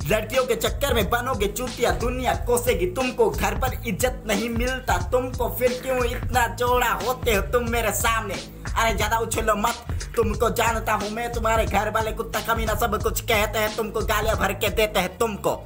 लड़कियों के चक्कर में बनोगे चूतिया, दुनिया कोसेगी तुमको। घर पर इज़्ज़त नहीं मिलता, तुमको फिर क्यों इतना चौड़ा होते हो तुम मेरे सामने? अरे ज़्यादा उछलो मत, तुमको जानता हूँ मैं, तुम्हारे घर वाले कुत्ता कमीना सब कुछ कहते हैं, तुमको गालियाँ भर के देते हैं तुमको।